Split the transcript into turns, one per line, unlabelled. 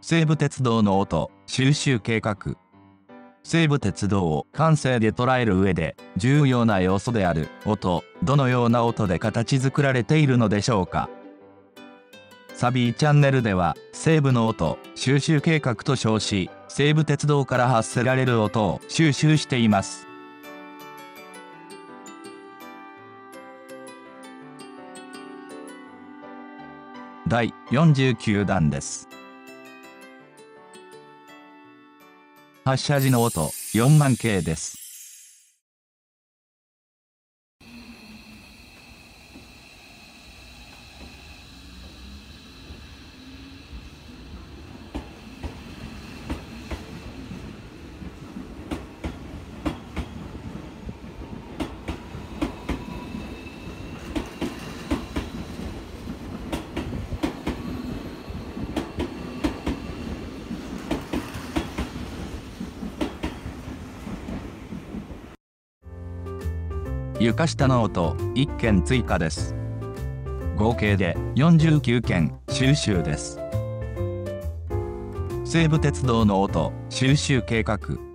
西武鉄道の音収集計画。西武鉄道を感性で捉える上で重要な要素である音どのような音で形作られているのでしょうか。サビーチャンネルでは西武の音収集計画と称し西武鉄道から発せられる音を収集しています。第49弾です。発射時の音4万系です。床下の音1件追加です。合計で49件収集です。西武鉄道の音収集計画。